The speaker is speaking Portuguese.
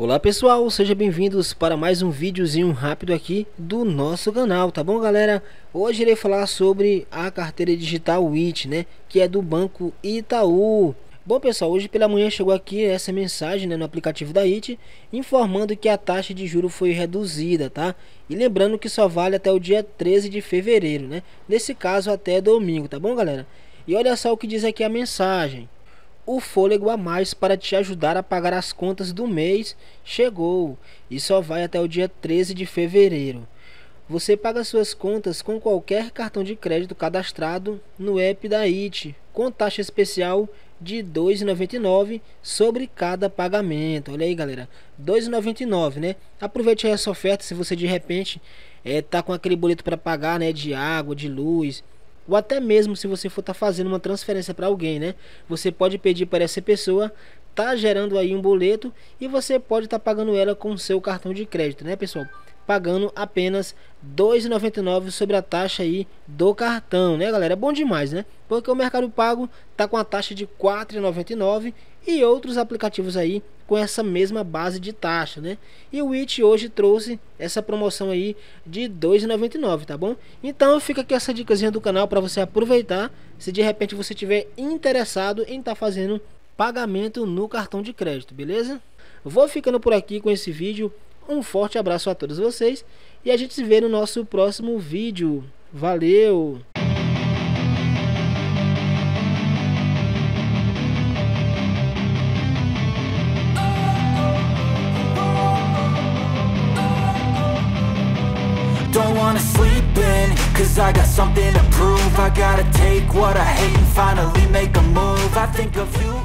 Olá pessoal, sejam bem-vindos para mais um videozinho rápido aqui do nosso canal, tá bom galera? Hoje irei falar sobre a carteira digital WIT, né, que é do Banco Itaú. Bom pessoal, hoje pela manhã chegou aqui essa mensagem né, no aplicativo da IT informando que a taxa de juro foi reduzida, tá? E lembrando que só vale até o dia 13 de fevereiro, né? Nesse caso até domingo, tá bom galera? E olha só o que diz aqui a mensagem o fôlego a mais para te ajudar a pagar as contas do mês chegou e só vai até o dia 13 de fevereiro. Você paga suas contas com qualquer cartão de crédito cadastrado no app da IT, com taxa especial de R$ 2,99 sobre cada pagamento. Olha aí, galera, R$ 2,99, né? Aproveite essa oferta se você de repente é, tá com aquele boleto para pagar, né, de água, de luz, ou até mesmo se você for estar tá fazendo uma transferência para alguém, né? Você pode pedir para essa pessoa tá gerando aí um boleto e você pode estar tá pagando ela com o seu cartão de crédito, né, pessoal? Pagando apenas R$ 2,99 sobre a taxa aí do cartão, né, galera? É bom demais, né? Porque o Mercado Pago tá com a taxa de R$ 4,99 e outros aplicativos aí com essa mesma base de taxa, né? E o It hoje trouxe essa promoção aí de R$ 2,99, tá bom? Então fica aqui essa dicasinha do canal para você aproveitar, se de repente você tiver interessado em estar tá fazendo pagamento no cartão de crédito, beleza? Vou ficando por aqui com esse vídeo. Um forte abraço a todos vocês e a gente se vê no nosso próximo vídeo. Valeu! Cause I got something to prove I gotta take what I hate and finally make a move I think of you